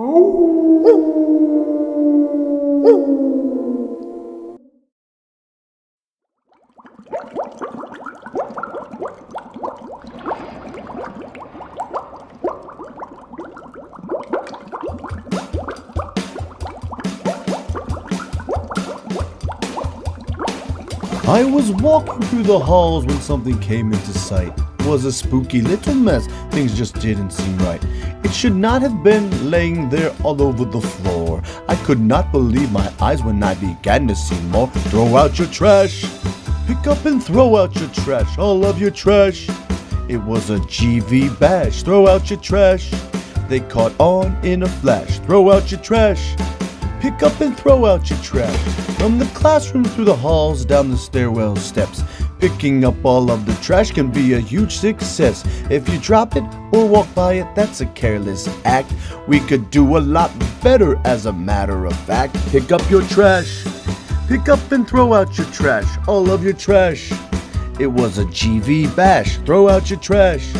I was walking through the halls when something came into sight. It was a spooky little mess. Things just didn't seem right. It should not have been laying there all over the floor. I could not believe my eyes when I began to see more. Throw out your trash. Pick up and throw out your trash. All of your trash. It was a GV bash. Throw out your trash. They caught on in a flash. Throw out your trash. Pick up and throw out your trash. From the classroom through the halls, down the stairwell steps. Picking up all of the trash can be a huge success. If you drop it or walk by it, that's a careless act. We could do a lot better as a matter of fact. Pick up your trash. Pick up and throw out your trash. All of your trash. It was a GV bash. Throw out your trash.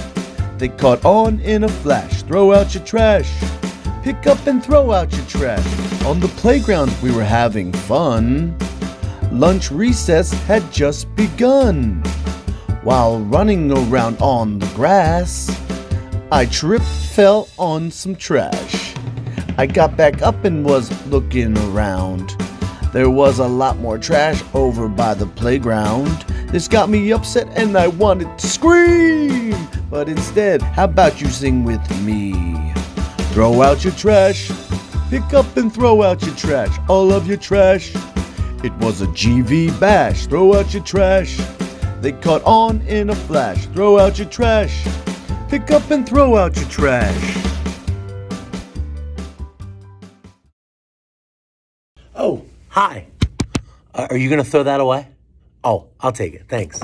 They caught on in a flash. Throw out your trash. Pick up and throw out your trash. On the playground, we were having fun. Lunch recess had just begun. While running around on the grass, I tripped, fell on some trash. I got back up and was looking around. There was a lot more trash over by the playground. This got me upset and I wanted to scream. But instead, how about you sing with me? Throw out your trash. Pick up and throw out your trash. All of your trash. It was a GV bash. Throw out your trash. They caught on in a flash. Throw out your trash. Pick up and throw out your trash. Oh, hi. Uh, are you going to throw that away? Oh, I'll take it. Thanks.